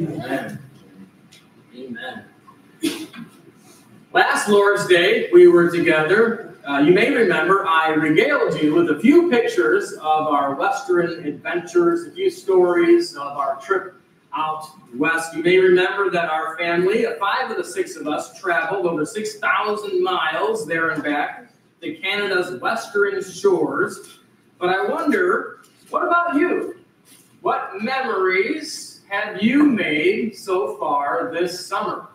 Amen. Amen. Last Lord's Day, we were together. Uh, you may remember I regaled you with a few pictures of our Western adventures, a few stories of our trip out west. You may remember that our family, five of the six of us, traveled over 6,000 miles there and back to Canada's western shores. But I wonder, what about you? What memories have you made so far this summer?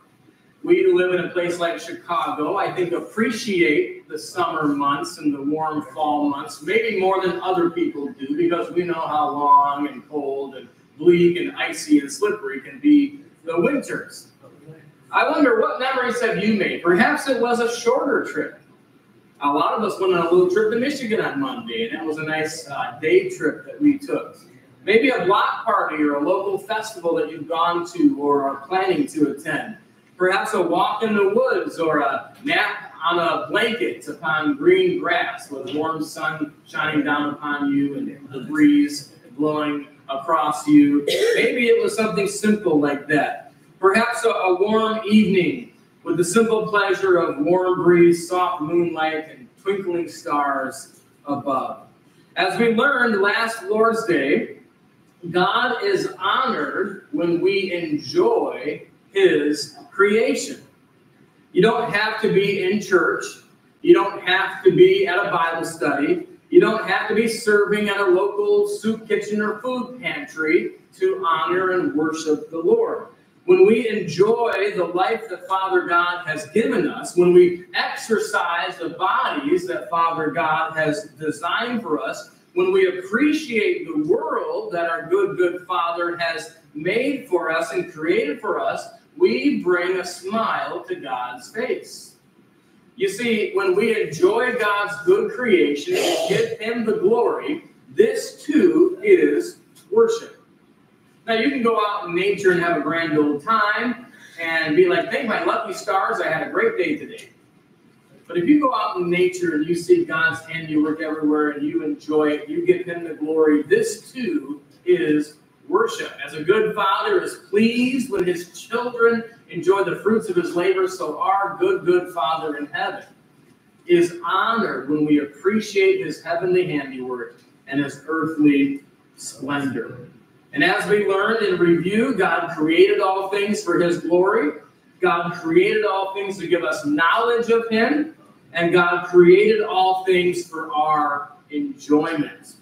We who live in a place like Chicago, I think, appreciate the summer months and the warm fall months, maybe more than other people do, because we know how long and cold and bleak and icy and slippery can be the winters. I wonder what memories have you made? Perhaps it was a shorter trip. A lot of us went on a little trip to Michigan on Monday, and that was a nice uh, day trip that we took. Maybe a block party or a local festival that you've gone to or are planning to attend. Perhaps a walk in the woods or a nap on a blanket upon green grass with warm sun shining down upon you and the breeze blowing across you. Maybe it was something simple like that. Perhaps a, a warm evening with the simple pleasure of warm breeze, soft moonlight, and twinkling stars above. As we learned last Lord's Day, God is honored when we enjoy his creation. You don't have to be in church. You don't have to be at a Bible study. You don't have to be serving at a local soup kitchen or food pantry to honor and worship the Lord. When we enjoy the life that Father God has given us, when we exercise the bodies that Father God has designed for us, when we appreciate the world that our good, good Father has made for us and created for us, we bring a smile to God's face. You see, when we enjoy God's good creation and give Him the glory, this too is worship. Now, you can go out in nature and have a grand old time and be like, thank my lucky stars, I had a great day today. But if you go out in nature and you see God's handiwork everywhere and you enjoy it, you give Him the glory, this too is worship. As a good father is pleased when his children enjoy the fruits of his labor, so our good, good Father in heaven is honored when we appreciate his heavenly handiwork and his earthly splendor. And as we learned in review, God created all things for his glory. God created all things to give us knowledge of him. And God created all things for our enjoyment.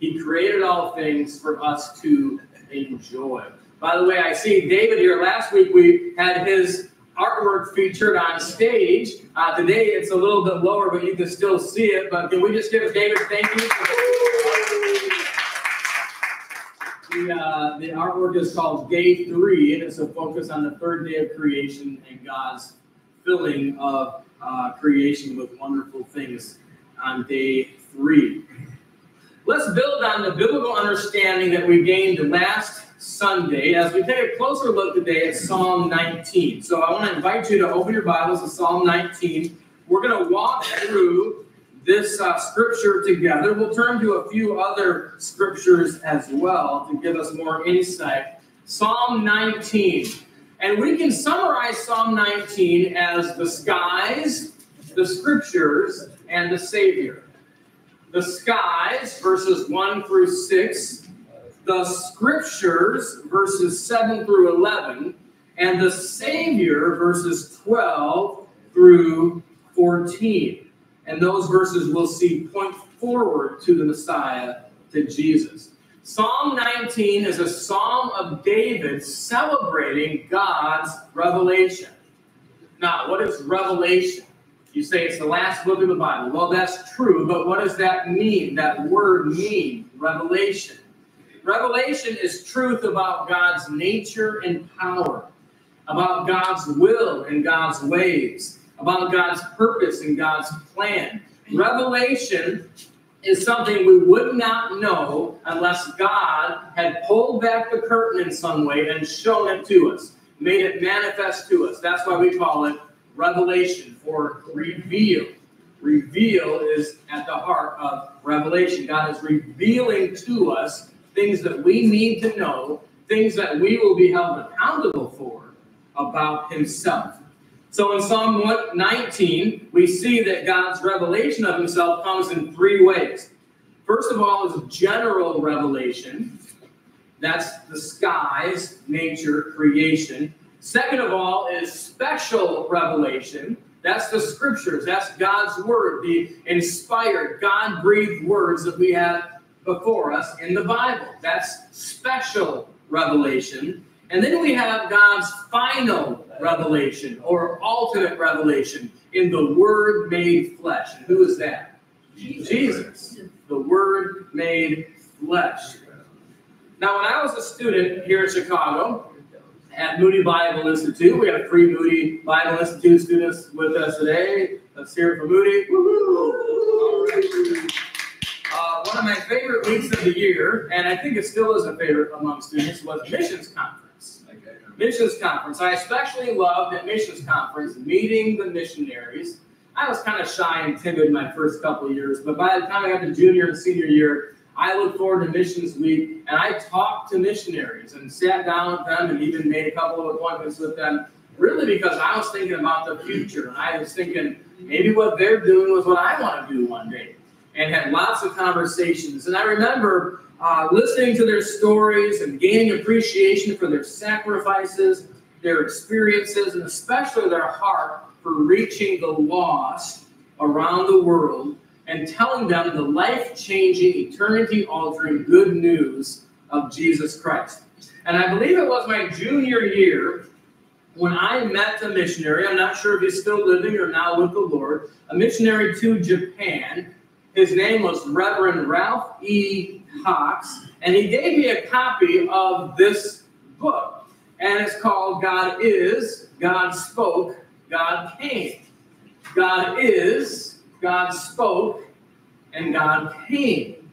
He created all things for us to enjoy. By the way, I see David here. Last week we had his artwork featured on stage. Uh, today it's a little bit lower, but you can still see it. But can we just give David thank you? The, uh, the artwork is called Day Three, and it's a focus on the third day of creation and God's filling of uh, creation with wonderful things on day three. Let's build on the biblical understanding that we gained last Sunday as we take a closer look today at Psalm 19. So I want to invite you to open your Bibles to Psalm 19. We're going to walk through this uh, scripture together. We'll turn to a few other scriptures as well to give us more insight. Psalm 19. And we can summarize Psalm 19 as the skies, the scriptures, and the Savior. The skies, verses 1 through 6, the scriptures, verses 7 through 11, and the Savior, verses 12 through 14. And those verses we'll see point forward to the Messiah, to Jesus. Psalm 19 is a psalm of David celebrating God's revelation. Now, what is revelation? You say it's the last book of the Bible. Well, that's true, but what does that mean? That word mean, revelation. Revelation is truth about God's nature and power, about God's will and God's ways, about God's purpose and God's plan. Revelation is something we would not know unless God had pulled back the curtain in some way and shown it to us, made it manifest to us. That's why we call it revelation or reveal. Reveal is at the heart of revelation. God is revealing to us things that we need to know things that we will be held accountable for about himself. So in Psalm 119, we see that God's revelation of himself comes in three ways. First of all, is general revelation. That's the skies, nature, creation. Second of all, is special revelation. That's the scriptures. That's God's word, the inspired, God breathed words that we have before us in the Bible. That's special revelation. And then we have God's final revelation or ultimate revelation in the Word made flesh. And who is that? Jesus. Jesus. The Word made flesh. Now, when I was a student here in Chicago at Moody Bible Institute, we have three Moody Bible Institute students with us today. Let's hear it for Moody. Uh, one of my favorite weeks of the year, and I think it still is a favorite among students, was missions conference missions conference. I especially loved at missions conference meeting the missionaries. I was kind of shy and timid my first couple years, but by the time I got to junior and senior year, I looked forward to missions week and I talked to missionaries and sat down with them and even made a couple of appointments with them, really because I was thinking about the future. And I was thinking maybe what they're doing was what I want to do one day and had lots of conversations. And I remember uh, listening to their stories and gaining appreciation for their sacrifices, their experiences, and especially their heart for reaching the lost around the world and telling them the life changing, eternity altering good news of Jesus Christ. And I believe it was my junior year when I met a missionary. I'm not sure if he's still living or now with the Lord, a missionary to Japan. His name was Reverend Ralph E. Cox, and he gave me a copy of this book. And it's called God Is, God Spoke, God Came. God is, God spoke, and God came.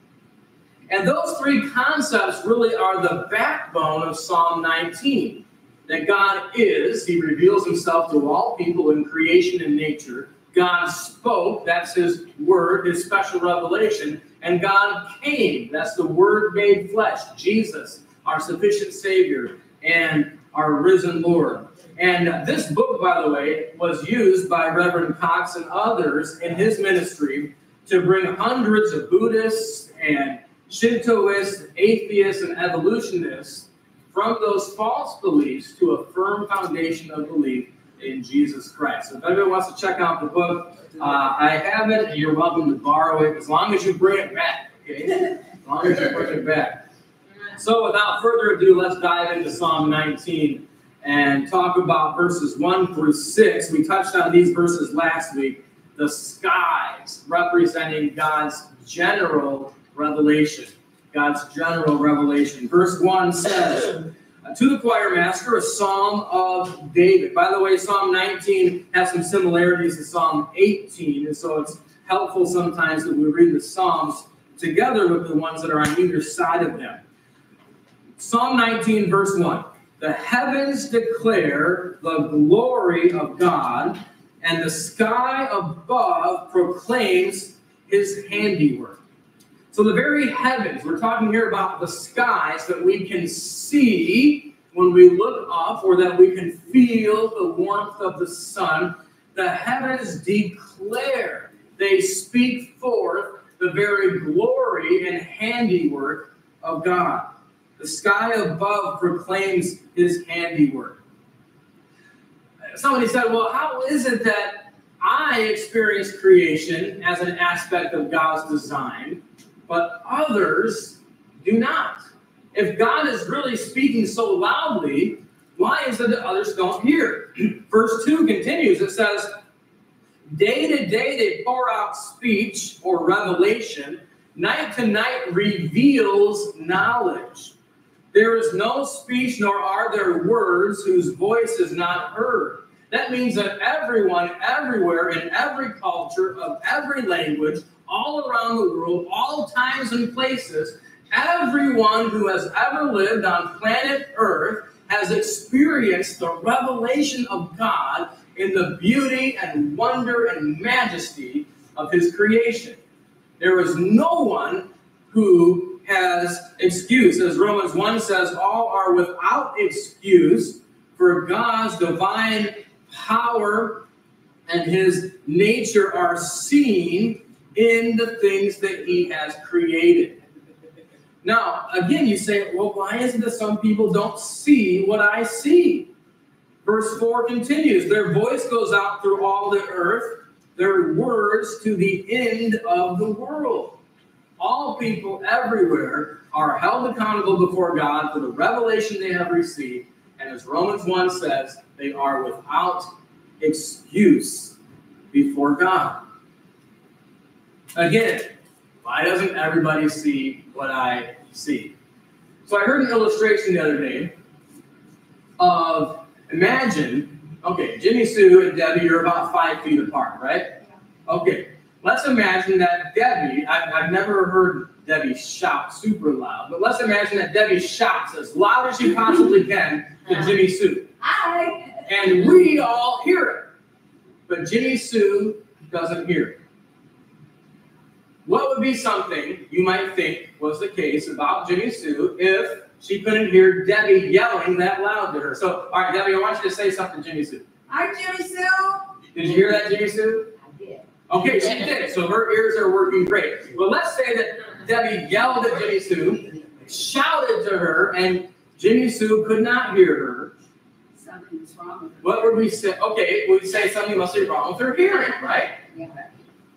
And those three concepts really are the backbone of Psalm 19. That God is, he reveals himself to all people in creation and nature. God spoke, that's his word, his special revelation. And God came. That's the Word made flesh, Jesus, our sufficient Savior and our risen Lord. And this book, by the way, was used by Reverend Cox and others in his ministry to bring hundreds of Buddhists and Shintoists, atheists, and evolutionists from those false beliefs to a firm foundation of belief in Jesus Christ. So if anybody wants to check out the book, uh, I have it. You're welcome to borrow it as long as you bring it back. Okay? As long as you bring it back. So without further ado, let's dive into Psalm 19 and talk about verses 1 through 6. We touched on these verses last week. The skies representing God's general revelation. God's general revelation. Verse 1 says, to the choir master, a psalm of David. By the way, Psalm 19 has some similarities to Psalm 18, and so it's helpful sometimes that we read the Psalms together with the ones that are on either side of them. Psalm 19, verse 1 The heavens declare the glory of God, and the sky above proclaims his handiwork. So the very heavens, we're talking here about the skies that we can see when we look up or that we can feel the warmth of the sun. The heavens declare, they speak forth the very glory and handiwork of God. The sky above proclaims his handiwork. Somebody said, Well, how is it that I experience creation as an aspect of God's design? But others do not. If God is really speaking so loudly, why is it that others don't hear? Verse 2 continues it says, Day to day they pour out speech or revelation, night to night reveals knowledge. There is no speech, nor are there words whose voice is not heard. That means that everyone, everywhere, in every culture, of every language, all around the world, all times and places, everyone who has ever lived on planet Earth has experienced the revelation of God in the beauty and wonder and majesty of his creation. There is no one who has excuse. As Romans 1 says, all are without excuse, for God's divine power and his nature are seen in the things that he has created. Now, again, you say, well, why is it that some people don't see what I see? Verse 4 continues Their voice goes out through all the earth, their words to the end of the world. All people everywhere are held accountable before God for the revelation they have received. And as Romans 1 says, they are without excuse before God. Again, why doesn't everybody see what I see? So I heard an illustration the other day of imagine, okay, Jimmy Sue and Debbie are about five feet apart, right? Okay, let's imagine that Debbie, I've, I've never heard Debbie shout super loud, but let's imagine that Debbie shouts as loud as she possibly can to Jimmy Sue. Hi. And we all hear it, but Jimmy Sue doesn't hear it. What would be something you might think was the case about Jimmy Sue if she couldn't hear Debbie yelling that loud to her? So, all right, Debbie, I want you to say something Jimmy Sue. Hi, Jimmy Sue. Did you hear that, Jimmy Sue? I did. Okay, she did. So her ears are working great. Well, let's say that Debbie yelled at Jimmy Sue, shouted to her, and Jimmy Sue could not hear her. Something's wrong with her. What would we say? Okay, we'd say something must be wrong with her hearing, right? Yeah.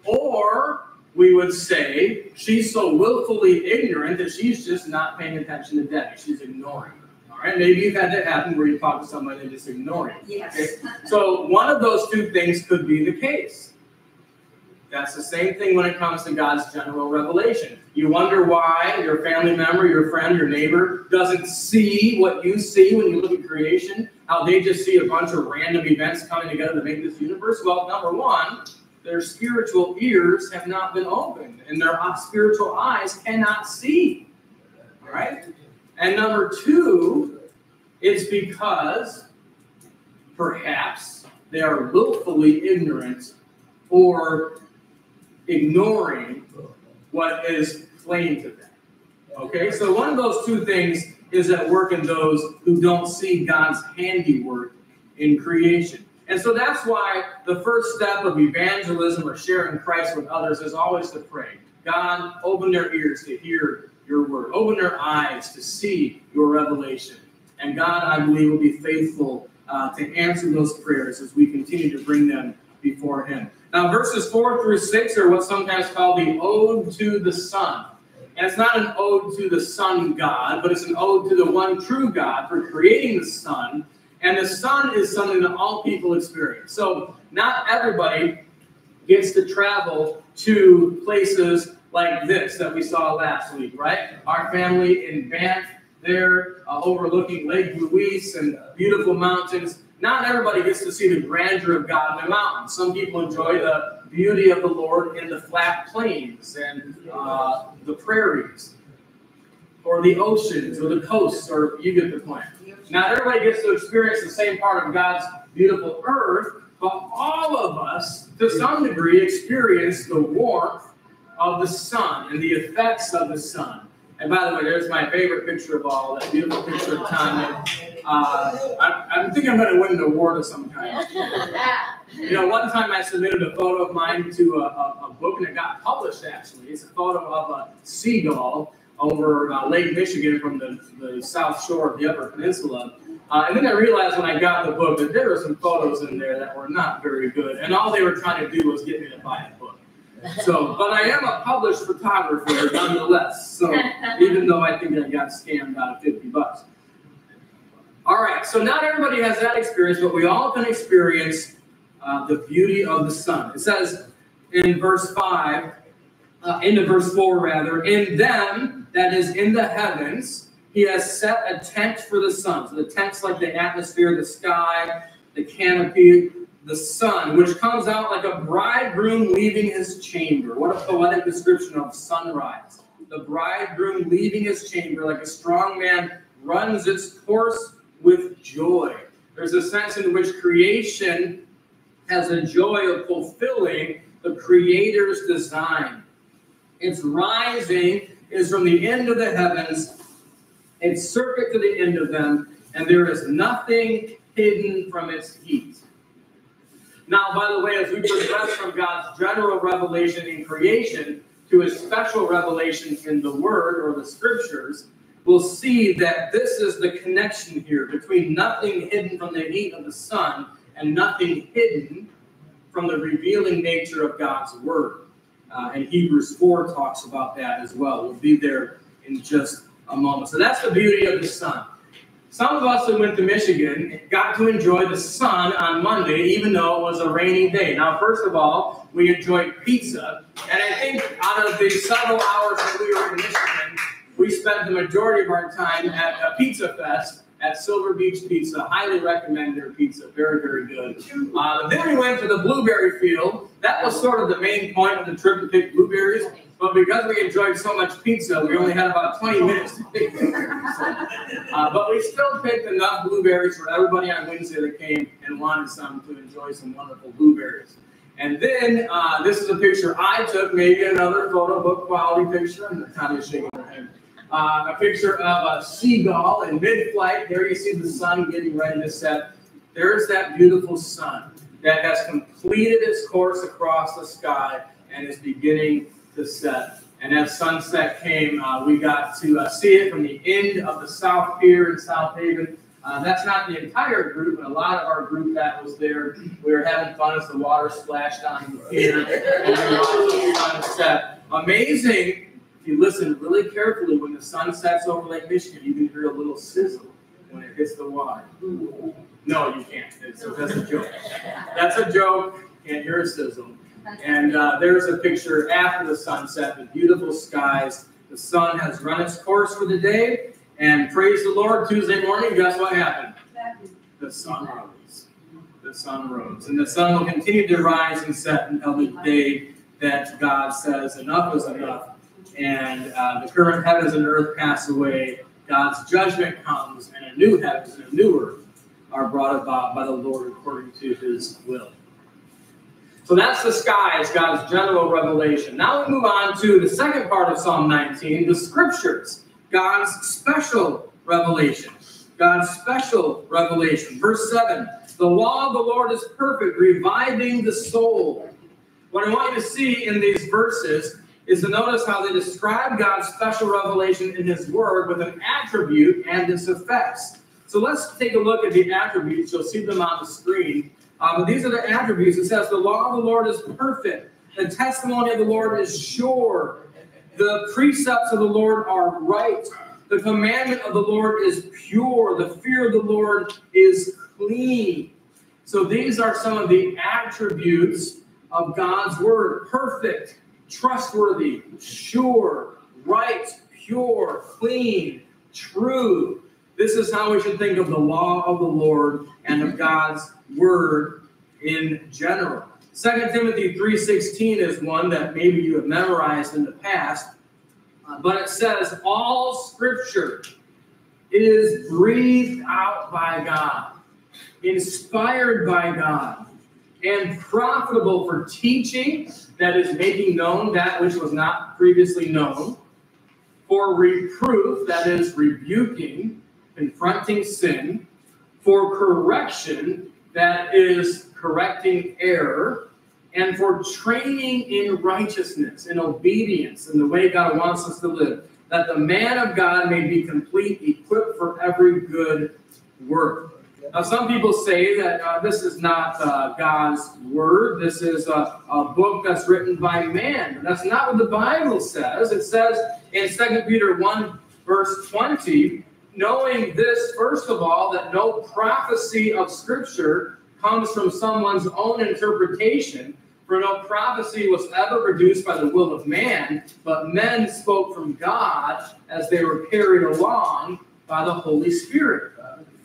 Or we would say she's so willfully ignorant that she's just not paying attention to Debbie. She's ignoring her. All right, maybe you've had that happen where you talk to someone and just ignoring. Yes. So one of those two things could be the case. That's the same thing when it comes to God's general revelation. You wonder why your family member, your friend, your neighbor doesn't see what you see when you look at creation, how they just see a bunch of random events coming together to make this universe. Well, number one, their spiritual ears have not been opened, and their spiritual eyes cannot see. All right? And number two, it's because perhaps they are willfully ignorant or ignoring what is plain to them. Okay, so one of those two things is at work in those who don't see God's handiwork in creation. And so that's why the first step of evangelism or sharing Christ with others is always to pray. God, open their ears to hear your word, open their eyes to see your revelation. And God, I believe, will be faithful uh, to answer those prayers as we continue to bring them before Him. Now, verses 4 through 6 are what's sometimes called the Ode to the Sun. And it's not an ode to the Sun God, but it's an ode to the one true God for creating the Sun. And the sun is something that all people experience. So, not everybody gets to travel to places like this that we saw last week, right? Our family in Banff, there uh, overlooking Lake Louise and beautiful mountains. Not everybody gets to see the grandeur of God in the mountains. Some people enjoy the beauty of the Lord in the flat plains and uh, the prairies, or the oceans, or the coasts, or you get the point. Not everybody gets to experience the same part of God's beautiful earth, but all of us, to some degree, experience the warmth of the sun and the effects of the sun. And by the way, there's my favorite picture of all, that beautiful picture of Tanya. Uh, I, I think I'm going to win an award of some kind. You know, one time I submitted a photo of mine to a, a, a book and it got published actually. It's a photo of a seagull over uh, Lake Michigan from the, the south shore of the Upper Peninsula. Uh, and then I realized when I got the book that there were some photos in there that were not very good. And all they were trying to do was get me to buy a book. So, but I am a published photographer nonetheless. So, even though I think I got scammed out of 50 bucks. All right, so not everybody has that experience, but we all can experience uh, the beauty of the sun. It says in verse 5, uh, into verse 4 rather, in them, that is in the heavens, he has set a tent for the sun. So the tent's like the atmosphere, the sky, the canopy, the sun, which comes out like a bridegroom leaving his chamber. What a poetic description of sunrise. The bridegroom leaving his chamber like a strong man runs its course with joy. There's a sense in which creation has a joy of fulfilling the Creator's design. It's rising is from the end of the heavens, its circuit to the end of them, and there is nothing hidden from its heat. Now, by the way, as we progress from God's general revelation in creation to his special revelation in the Word or the Scriptures, we'll see that this is the connection here between nothing hidden from the heat of the sun and nothing hidden from the revealing nature of God's Word. Uh, and Hebrews 4 talks about that as well. We'll be there in just a moment. So that's the beauty of the sun. Some of us who went to Michigan got to enjoy the sun on Monday, even though it was a rainy day. Now, first of all, we enjoyed pizza. And I think out of the several hours that we were in Michigan, we spent the majority of our time at a pizza fest at Silver Beach Pizza. Highly recommend their pizza. Very, very good. Uh, then we went to the blueberry field. That was sort of the main point of the trip to pick blueberries. But because we enjoyed so much pizza, we only had about 20 minutes to pick blueberries. Uh, but we still picked enough blueberries for everybody on Wednesday that came and wanted some to enjoy some wonderful blueberries. And then uh, this is a picture I took, maybe another photo book quality picture. Kind of shaking my head. Uh, a picture of a seagull in mid-flight. There you see the sun getting ready to set. There's that beautiful sun that has completed its course across the sky and is beginning to set. And as sunset came, uh, we got to uh, see it from the end of the South Pier in South Haven. Uh, that's not the entire group, but a lot of our group that was there. We were having fun as the water splashed on the pier sunset. Amazing you listen really carefully, when the sun sets over Lake Michigan, you can hear a little sizzle when it hits the water. No, you can't. It's, that's a joke. That's a joke. Can't hear a sizzle. And uh, there's a picture after the sunset, the beautiful skies. The sun has run its course for the day. And praise the Lord, Tuesday morning, guess what happened? The sun rose. The sun rose. And the sun will continue to rise and set until the day that God says enough is enough and uh, the current heavens and earth pass away, God's judgment comes, and a new heavens and a new earth are brought about by the Lord according to his will. So that's the skies, God's general revelation. Now we move on to the second part of Psalm 19, the scriptures, God's special revelation. God's special revelation. Verse 7 The law of the Lord is perfect, reviving the soul. What I want you to see in these verses is to notice how they describe God's special revelation in His Word with an attribute and its effects. So let's take a look at the attributes. You'll see them on the screen. Uh, these are the attributes. It says, The law of the Lord is perfect, the testimony of the Lord is sure, the precepts of the Lord are right, the commandment of the Lord is pure, the fear of the Lord is clean. So these are some of the attributes of God's Word perfect trustworthy, sure, right, pure, clean, true. This is how we should think of the law of the Lord and of God's word in general. 2 Timothy 3:16 is one that maybe you have memorized in the past, uh, but it says all scripture is breathed out by God, inspired by God, and profitable for teaching, that is making known that which was not previously known, for reproof, that is rebuking, confronting sin, for correction, that is correcting error, and for training in righteousness, and obedience, in the way God wants us to live, that the man of God may be complete, equipped for every good work. Now, some people say that uh, this is not uh, God's word. This is a, a, book that's written by man. That's not what the Bible says. It says in 2 Peter 1, verse 20, knowing this, first of all, that no prophecy of Scripture comes from someone's own interpretation, for no prophecy was ever produced by the will of man, but men spoke from God as they were carried along by the Holy Spirit.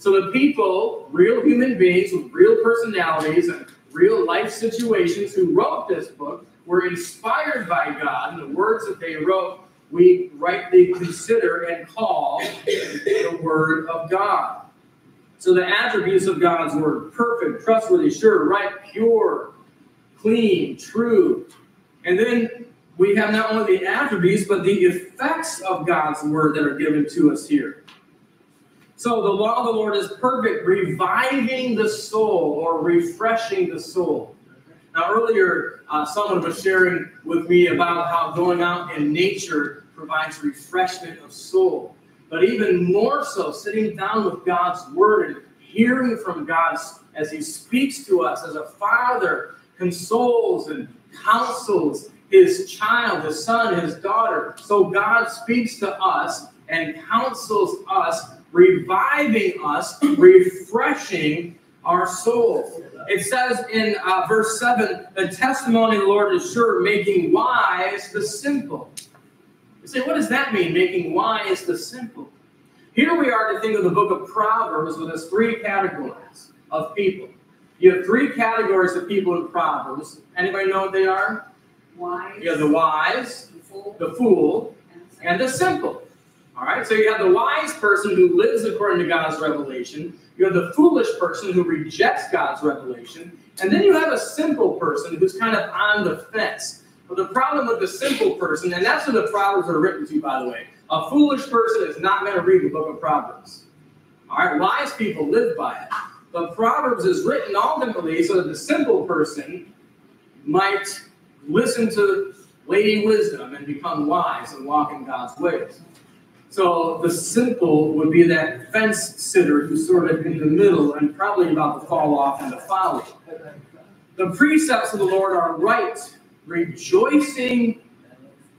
So the people, real human beings with real personalities and real life situations who wrote this book were inspired by God, and the words that they wrote we rightly consider and call the Word of God. So the attributes of God's Word perfect, trustworthy, sure, right, pure, clean, true. And then we have not only the attributes, but the effects of God's word that are given to us here. So the law of the Lord is perfect, reviving the soul or refreshing the soul. Now, earlier, uh, someone was sharing with me about how going out in nature provides refreshment of soul. But even more so, sitting down with God's word and hearing from God as He speaks to us as a father consoles and counsels his child, his son, his daughter. So God speaks to us and counsels us, reviving us, refreshing our soul. It says in uh, verse 7 the testimony of the Lord is sure, making wise the simple. You say, what does that mean, making wise the simple? Here we are to think of the book of Proverbs with its three categories of people. You have three categories of people in Proverbs. Anybody know what they are? Wise. You have the wise, the fool, the fool, and the simple. All right, so you have the wise person who lives according to God's revelation. You have the foolish person who rejects God's revelation. And then you have a simple person who's kind of on the fence. But the problem with the simple person, and that's what the Proverbs are written to, by the way, a foolish person is not going to read the book of Proverbs. All right, wise people live by it. But Proverbs is written ultimately so that the simple person might listen to Lady Wisdom and become wise and walk in God's ways. So the simple would be that fence sitter who's sort of in the middle and probably about to fall off into folly. The precepts of the Lord are right, rejoicing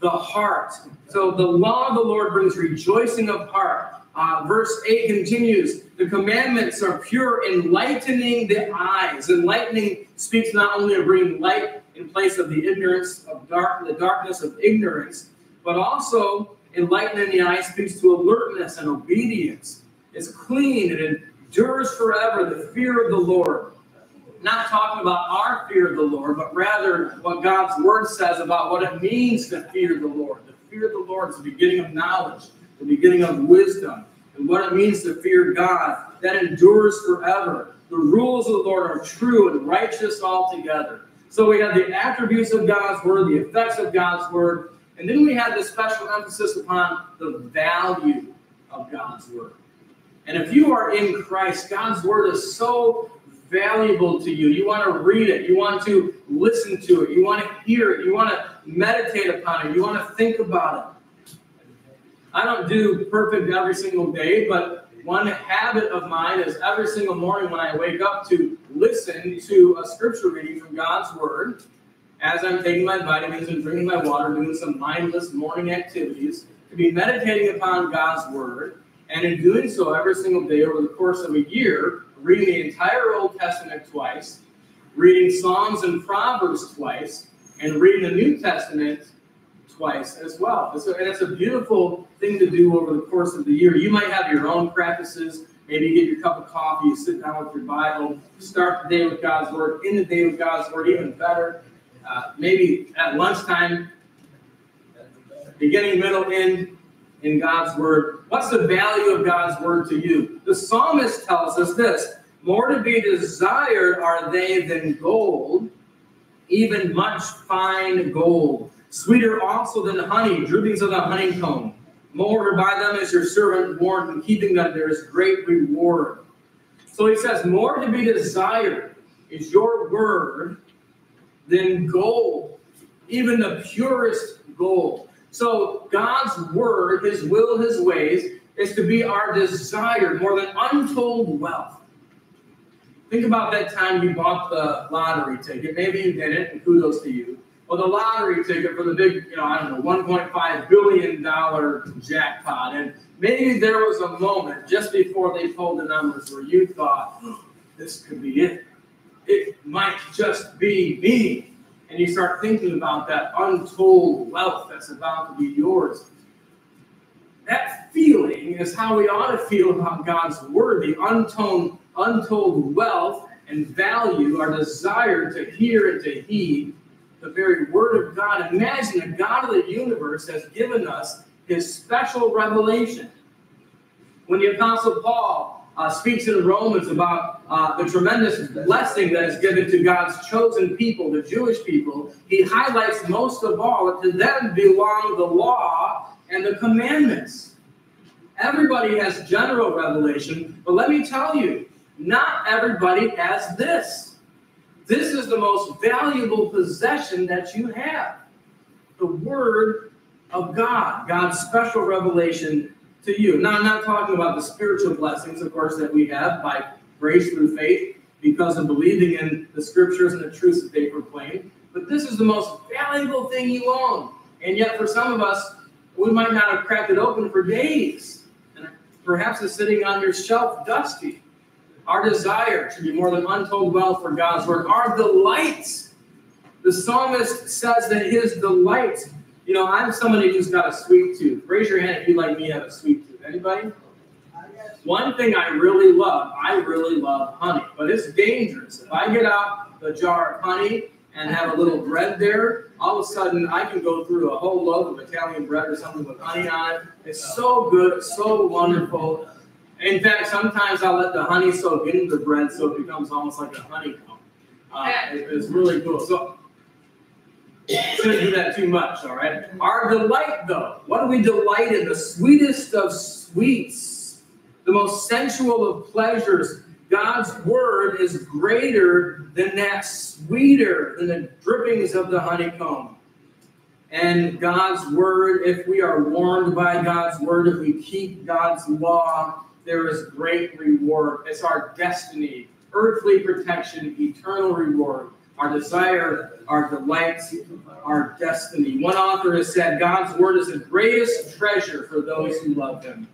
the heart. So the law of the Lord brings rejoicing of heart. Uh, verse 8 continues The commandments are pure, enlightening the eyes. Enlightening speaks not only of bringing light in place of the ignorance of dark, the darkness of ignorance, but also enlightening the eye speaks to alertness and obedience. It's clean, it endures forever, the fear of the Lord. Not talking about our fear of the Lord, but rather what God's word says about what it means to fear the Lord. The fear of the Lord is the beginning of knowledge, the beginning of wisdom, and what it means to fear God. That endures forever. The rules of the Lord are true and righteous altogether. So we have the attributes of God's word, the effects of God's word, and then we had this special emphasis upon the value of God's word. And if you are in Christ, God's word is so valuable to you. You want to read it, you want to listen to it, you want to hear it, you want to meditate upon it, you want to think about it. I don't do perfect every single day, but one habit of mine is every single morning when I wake up to listen to a scripture reading from God's Word as I'm taking my vitamins and drinking my water, doing some mindless morning activities, to be meditating upon God's Word, and in doing so every single day over the course of a year, reading the entire Old Testament twice, reading Psalms and Proverbs twice, and reading the New Testament twice as well. And, so, and it's a beautiful thing to do over the course of the year. You might have your own practices. Maybe you get your cup of coffee, you sit down with your Bible, start the day with God's Word, end the day with God's Word, even better. Uh, maybe at lunchtime, beginning, middle, end in God's Word. What's the value of God's Word to you? The psalmist tells us this more to be desired are they than gold, even much fine gold Sweeter also than honey, droopings of the honeycomb. Moreover, by them is your servant warned, and keeping them there is great reward. So he says, More to be desired is your word than gold, even the purest gold. So God's word, his will, his ways, is to be our desire more than untold wealth. Think about that time you bought the lottery ticket. Maybe you didn't, and kudos to you or the lottery ticket for the big, you know, I don't know, $1.5 billion jackpot. And maybe there was a moment just before they pulled the numbers where you thought, oh, this could be it. It might just be me. And you start thinking about that untold wealth that's about to be yours. That feeling is how we ought to feel about God's word, the untold, untold wealth and value, our desire to hear and to heed the very Word of God. Imagine the God of the universe has given us his special revelation. When the Apostle Paul uh, speaks in Romans about uh, the tremendous blessing that is given to God's chosen people, the Jewish people, he highlights most of all that to them belong the law and the commandments. Everybody has general revelation, but let me tell you, not everybody has this. This is the most valuable possession that you have the Word of God, God's special revelation to you. Now, I'm not talking about the spiritual blessings, of course, that we have by grace through faith because of believing in the scriptures and the truths that they proclaim, but this is the most valuable thing you own. And yet, for some of us, we might not have cracked it open for days. And perhaps it's sitting on your shelf dusty. Our desire should be more than untold wealth for God's word. Our delights. The psalmist says that his delights you know, I'm somebody who's got a sweet tooth. Raise your hand if you like me have a sweet tooth. Anybody? One thing I really love, I really love honey, but it's dangerous. If I get out the jar of honey and have a little bread there, all of a sudden I can go through a whole loaf of Italian bread or something with honey on it. It's so good, so wonderful. In fact, sometimes I'll let the honey soak into the bread so it becomes almost like a honeycomb. Uh, it, it's really cool. So Shouldn't do that too much, all right? Our delight, though, what do we delight in? The sweetest of sweets, the most sensual of pleasures. God's word is greater than that, sweeter than the drippings of the honeycomb. And God's word, if we are warned by God's word, if we keep God's law, there is great reward. It's our destiny, earthly protection, eternal reward our desire, our delights, our destiny. One author has said God's word is the greatest treasure for those who love him.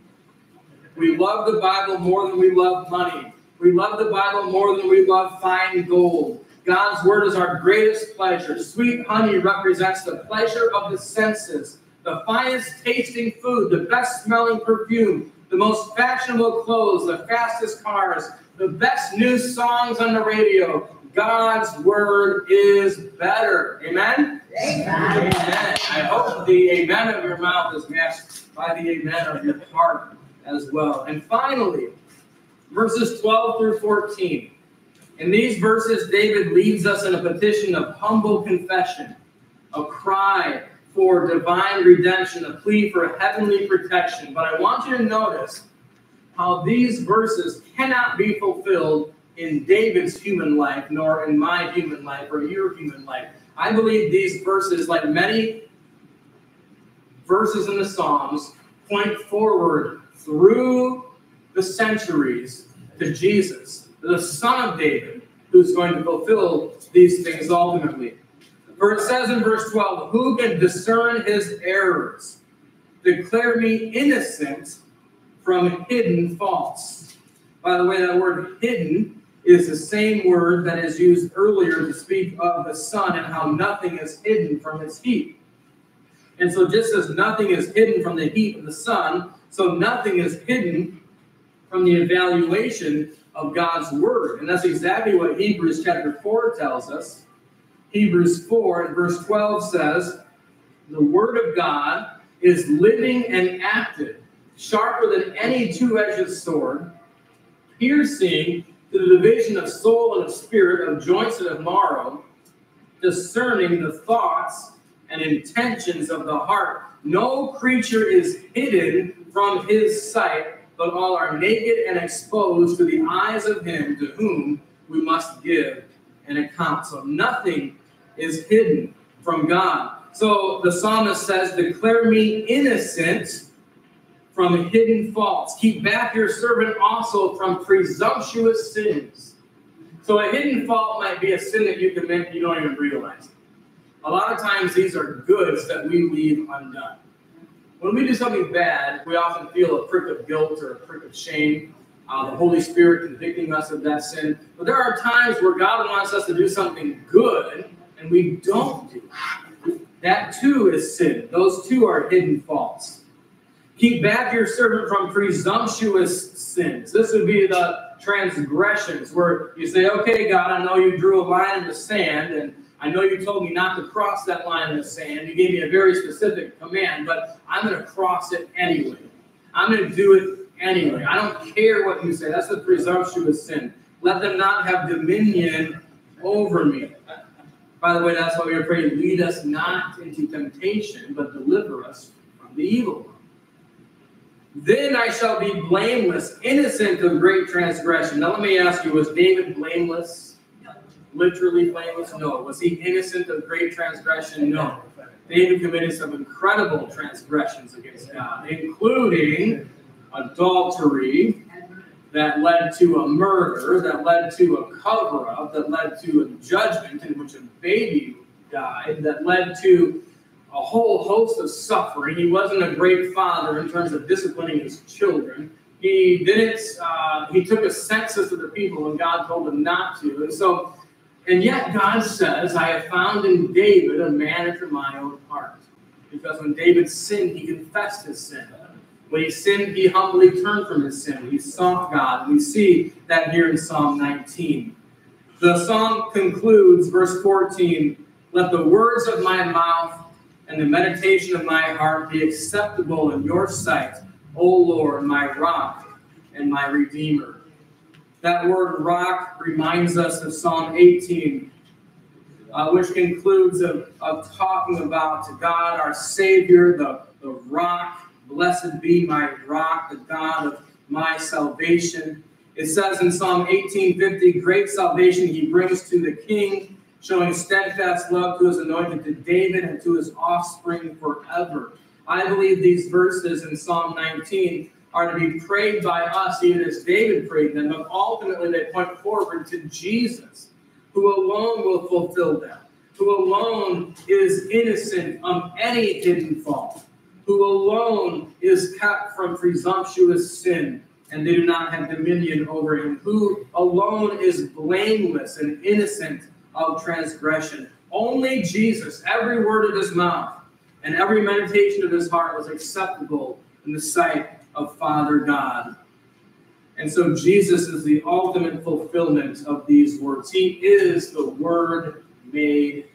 We love the Bible more than we love money. We love the Bible more than we love fine gold. God's word is our greatest pleasure. Sweet honey represents the pleasure of the senses, the finest tasting food, the best smelling perfume, the most fashionable clothes, the fastest cars, the best new songs on the radio, God's word is better. Amen? Amen? Amen. I hope the amen of your mouth is matched by the amen of your heart as well. And finally, verses 12 through 14. In these verses, David leads us in a petition of humble confession, a cry for divine redemption, a plea for heavenly protection. But I want you to notice how these verses cannot be fulfilled in David's human life, nor in my human life or your human life. I believe these verses, like many verses in the Psalms, point forward through the centuries to Jesus, the Son of David, who's going to fulfill these things ultimately. For it says in verse 12, Who can discern his errors? Declare me innocent from hidden faults. By the way, that word hidden is the same word that is used earlier to speak of the sun and how nothing is hidden from its heat. And so, just as nothing is hidden from the heat of the sun, so nothing is hidden from the evaluation of God's word. And that's exactly what Hebrews chapter 4 tells us. Hebrews 4 and verse 12 says, The word of God is living and active, sharper than any two edged sword, piercing to the division of soul and of spirit, of joints and of marrow, discerning the thoughts and intentions of the heart. No creature is hidden from his sight, but all are naked and exposed to the eyes of him to whom we must give an account. So nothing is hidden from God. So the psalmist says, Declare me innocent from hidden faults. Keep back your servant also from presumptuous sins. So a hidden fault might be a sin that you commit you don't even realize. A lot of times these are goods that we leave undone. When we do something bad, we often feel a prick of guilt or a prick of shame. Uh, the Holy Spirit convicting us of that sin. But there are times where God wants us to do something good and we don't do it. That too is sin. Those two are hidden faults. Keep back your servant from presumptuous sins. This would be the transgressions where you say, okay, God, I know you drew a line in the sand, and I know you told me not to cross that line in the sand. You gave me a very specific command, but I'm going to cross it anyway. I'm going to do it anyway. I don't care what you say. That's the presumptuous sin. Let them not have dominion over me. By the way, that's why we pray, lead us not into temptation, but deliver us from the evil. Then I shall be blameless, innocent of great transgression. Now let me ask you, was David blameless? Literally blameless? No. Was he innocent of great transgression? No. David committed some incredible transgressions against God, including adultery that led to a murder, that led to a cover up, that led to a judgment in which a baby died, that led to a whole host of suffering. He wasn't a great father in terms of disciplining his children. He didn't, uh, he took a census of the people and God told him not to. And so, and yet God says, I have found in David a man after my own heart. Because when David sinned, he confessed his sin. When he sinned, he humbly turned from his sin. He sought God. We see that here in Psalm 19. The psalm concludes, verse 14 Let the words of my mouth and the meditation of my heart be acceptable in your sight, O Lord, my rock and my redeemer. That word rock reminds us of Psalm 18, uh, which concludes of, of talking about to God, our Savior, the, the rock Blessed be my rock, the God of my salvation. It says in Psalm 1850, great salvation he brings to the king, showing steadfast love to his anointed, to David and to his offspring forever. I believe these verses in Psalm 19 are to be prayed by us, even as David prayed them, but ultimately they point forward to Jesus, who alone will fulfill them, who alone is innocent of any hidden fault who alone is kept from presumptuous sin, and they do not have dominion over him, who alone is blameless and innocent of transgression. Only Jesus, every word of his mouth and every meditation of his heart was acceptable in the sight of Father God. And so Jesus is the ultimate fulfillment of these words. He is the Word made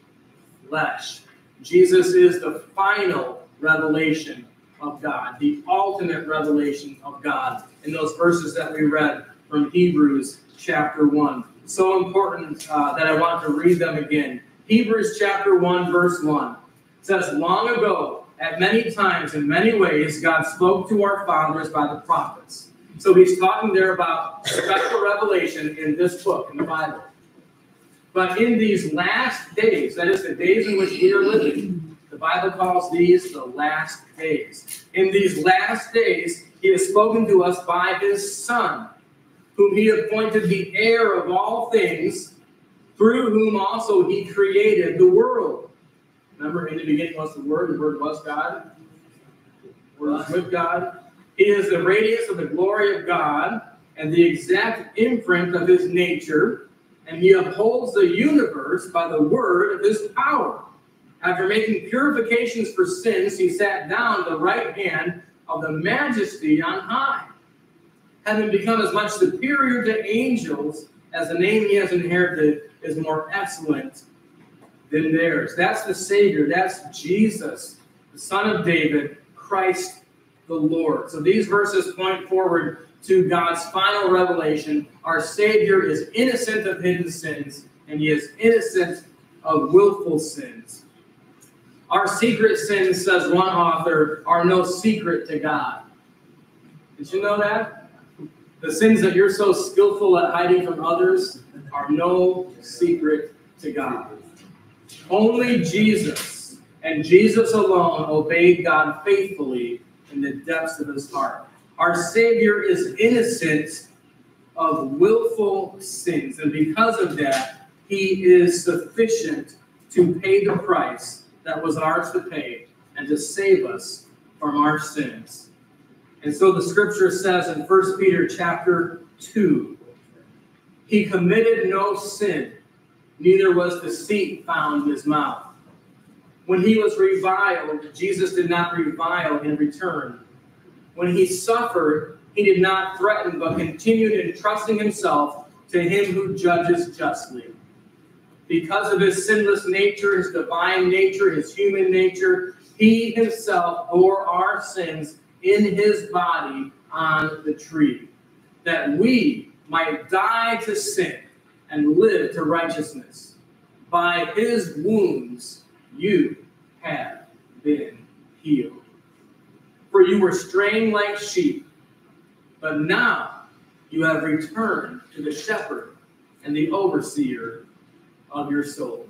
flesh. Jesus is the final revelation of God, the ultimate revelation of God in those verses that we read from Hebrews chapter 1. So important uh, that I want to read them again. Hebrews chapter 1, verse 1 says, Long ago, at many times, in many ways, God spoke to our fathers by the prophets. So he's talking there about special revelation in this book, in the Bible. But in these last days, that is the days in which we are living, the Bible calls these the last days. In these last days, he has spoken to us by his Son, whom he appointed the heir of all things, through whom also he created the world. Remember, in the beginning was the Word, and the Word was God, the Word was with God. He is the radiance of the glory of God and the exact imprint of his nature, and he upholds the universe by the word of his power. After making purifications for sins, he sat down at the right hand of the majesty on high, having become as much superior to angels as the name he has inherited is more excellent than theirs. That's the Savior. That's Jesus, the Son of David, Christ the Lord. So these verses point forward to God's final revelation. Our Savior is innocent of hidden sins, and he is innocent of willful sins. Our secret sins, says one author, are no secret to God. Did you know that? The sins that you're so skillful at hiding from others are no secret to God. Only Jesus and Jesus alone obeyed God faithfully in the depths of his heart. Our Savior is innocent of willful sins, and because of that, he is sufficient to pay the price that was ours to pay and to save us from our sins. And so the scripture says in 1 Peter chapter 2, he committed no sin, neither was deceit found in his mouth. When he was reviled, Jesus did not revile in return. When he suffered, he did not threaten, but continued entrusting himself to him who judges justly because of his sinless nature, his divine nature, his human nature, he himself bore our sins in his body on the tree, that we might die to sin and live to righteousness. By his wounds you have been healed. For you were straying like sheep, but now you have returned to the shepherd and the overseer of your soul.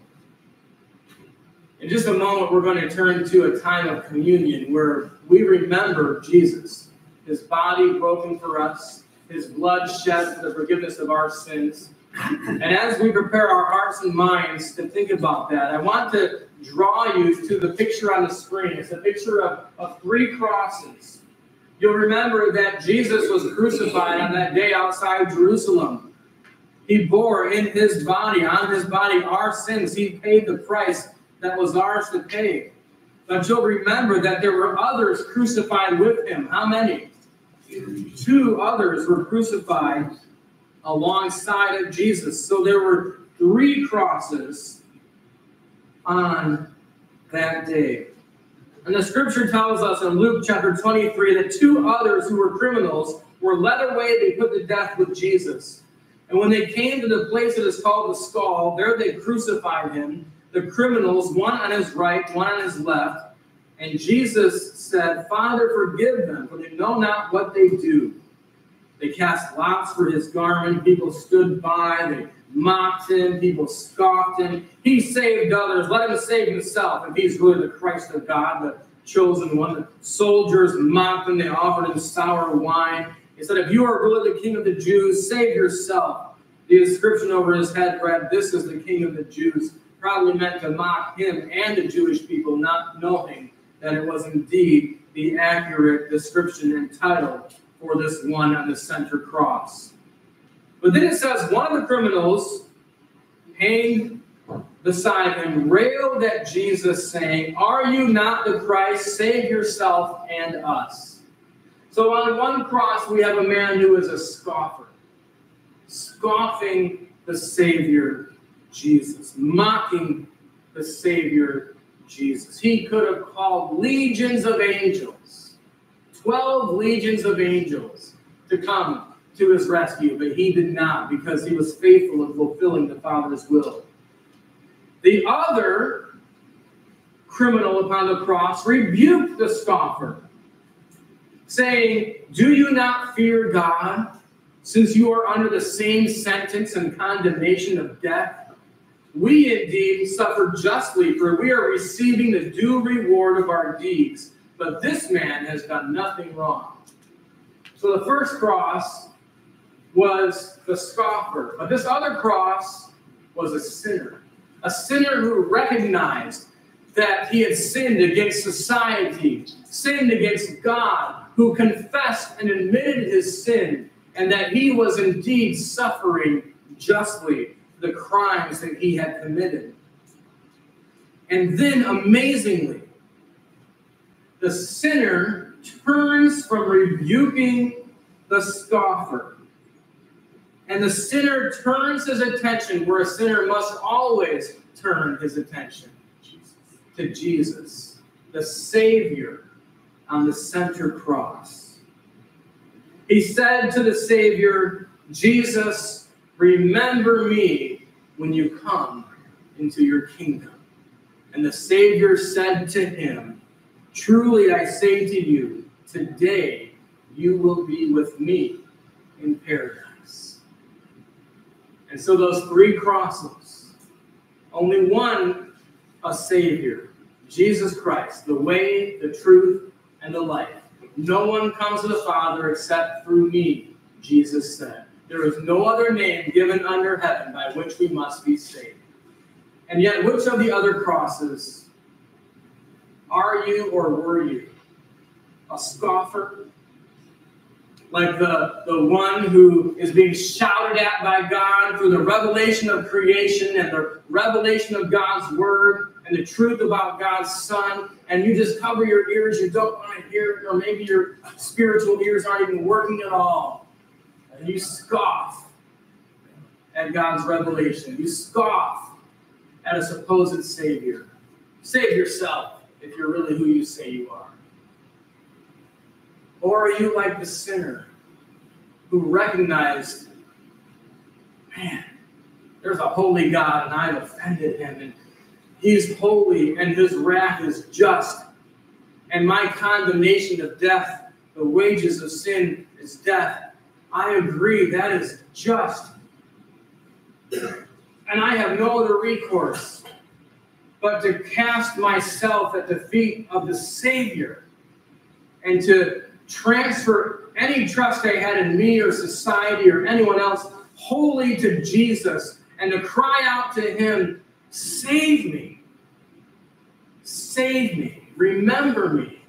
In just a moment, we're going to turn to a time of communion where we remember Jesus, his body broken for us, his blood shed for the forgiveness of our sins. And as we prepare our hearts and minds to think about that, I want to draw you to the picture on the screen. It's a picture of, of three crosses. You'll remember that Jesus was crucified on that day outside Jerusalem. He bore in his body, on his body, our sins. He paid the price that was ours to pay. But you'll remember that there were others crucified with him. How many? Two others were crucified alongside of Jesus. So there were three crosses on that day. And the scripture tells us in Luke chapter 23 that two others who were criminals were led away, they put to death with Jesus. And when they came to the place that is called the skull, there they crucified him the criminals, one on his right, one on his left. And Jesus said, Father, forgive them, for they know not what they do. They cast lots for his garment. People stood by. They mocked him. People scoffed him. He saved others. Let him save himself if he's really the Christ of God, the chosen one. The soldiers mocked him. They offered him sour wine. He said, If you are really the king of the Jews, save yourself. The inscription over his head read, This is the king of the Jews probably meant to mock him and the Jewish people, not knowing that it was indeed the accurate description and title for this one on the center cross. But then it says one of the criminals hanged beside him railed at Jesus, saying, Are you not the Christ? Save yourself and us. So on one cross, we have a man who is a scoffer, scoffing the Savior Jesus, mocking the Savior Jesus. He could have called legions of angels, 12 legions of angels, to come to his rescue, but he did not because he was faithful in fulfilling the Father's will. The other criminal upon the cross rebuked the scoffer, saying, Do you not fear God, since you are under the same sentence and condemnation of death? We indeed suffer justly, for we are receiving the due reward of our deeds. But this man has done nothing wrong. So the first cross was the scoffer, but this other cross was a sinner. A sinner who recognized that he had sinned against society, sinned against God, who confessed and admitted his sin, and that he was indeed suffering justly the crimes that he had committed. And then, amazingly, the sinner turns from rebuking the scoffer. And the sinner turns his attention where a sinner must always turn his attention to Jesus, the Savior on the center cross. He said to the Savior, Jesus, Remember me when you come into your kingdom. And the Savior said to him, Truly I say to you, today you will be with me in paradise. And so those three crosses, only one a Savior, Jesus Christ, the way, the truth, and the life. No one comes to the Father except through me, Jesus said. There is no other name given under heaven by which we must be saved. And yet, which of the other crosses are you or were you? A scoffer? Like the, the one who is being shouted at by God through the revelation of creation and the revelation of God's word and the truth about God's Son, and you just cover your ears, you don't want to hear it, or maybe your spiritual ears aren't even working at all and you scoff at God's revelation. You scoff at a supposed Savior. Save yourself if you're really who you say you are. Or are you like the sinner who recognized, man, there's a holy God and I've offended him and he's holy and his wrath is just and my condemnation of death, the wages of sin is death. I agree, that is just. And I have no other recourse but to cast myself at the feet of the Savior and to transfer any trust I had in me or society or anyone else wholly to Jesus and to cry out to Him, Save me, save me, remember me.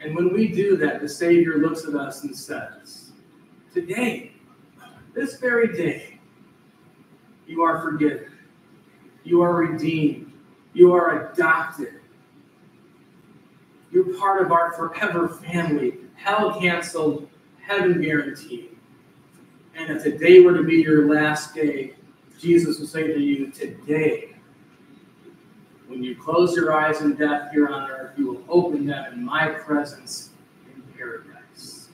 And when we do that, the Savior looks at us and says, Today, this very day, you are forgiven. You are redeemed. You are adopted. You're part of our forever family. Hell canceled, heaven guaranteed. And if today were to be your last day, Jesus will say to you, Today, when you close your eyes in death here on earth, you will open them in my presence in paradise.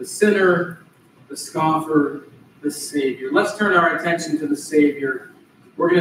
The sinner, the scoffer, the Savior. Let's turn our attention to the Savior. We're going to